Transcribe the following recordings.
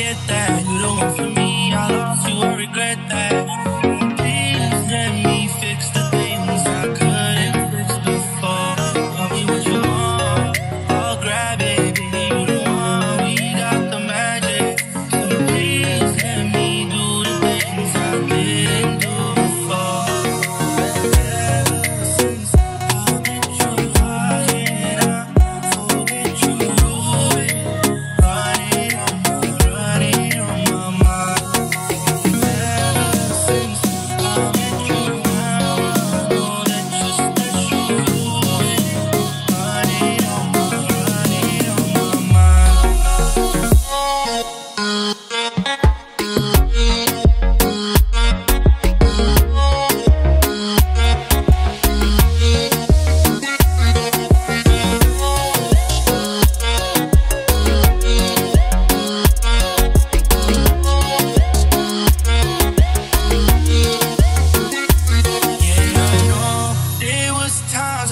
get that. You the one for me.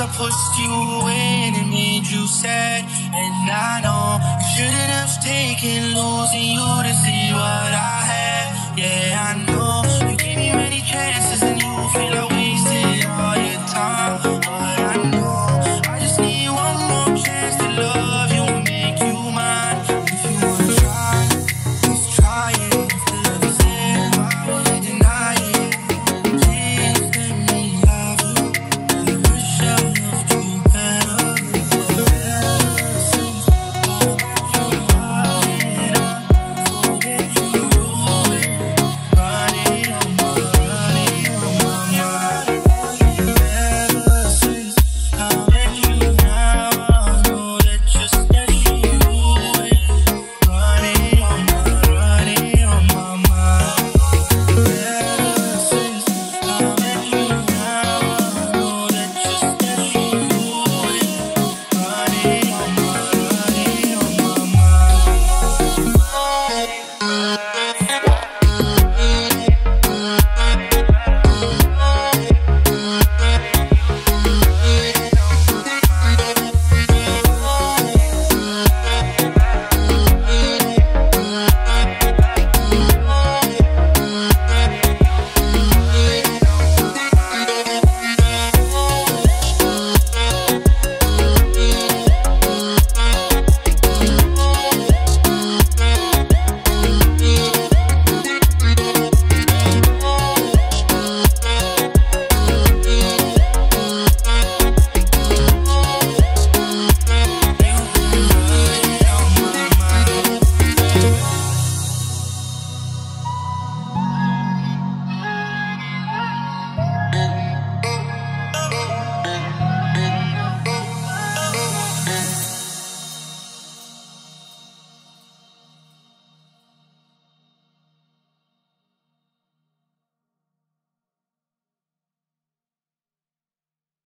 Pushed you away and it made you sad. And I know you shouldn't have taken losing you to see